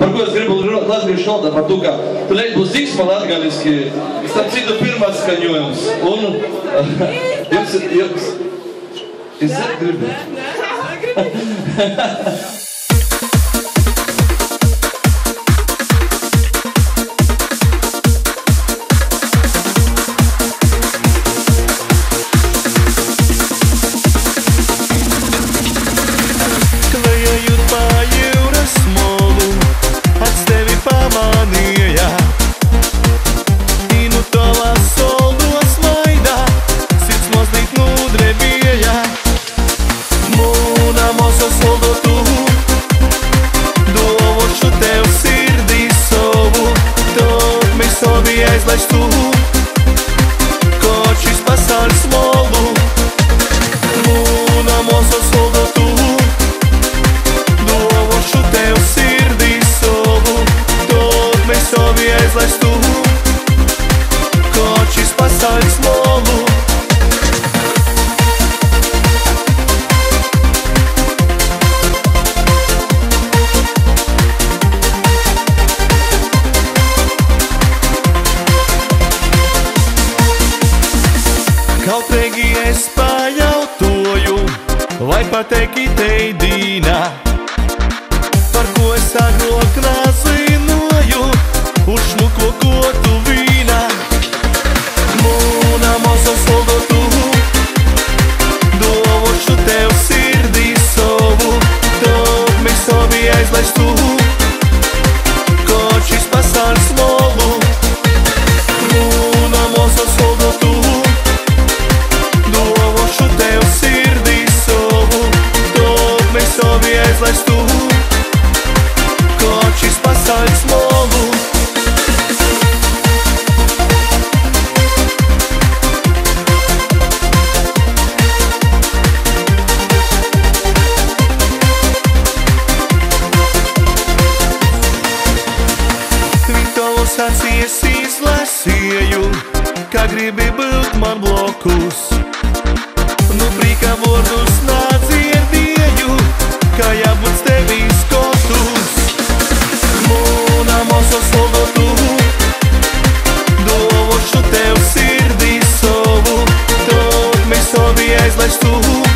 par ko es gribu runāt latviešu valodā, par to, ka tu leid būs dziesma latgaliski, starp citu pirmās skaņojums. Un jums, jums, es gribu. eres tú. Kaut tegi es pajautoju, vai pateiki teidīnā, бросать смолу Vitos atsies izlasīju, kā gribi būt man blokus. és, mais tu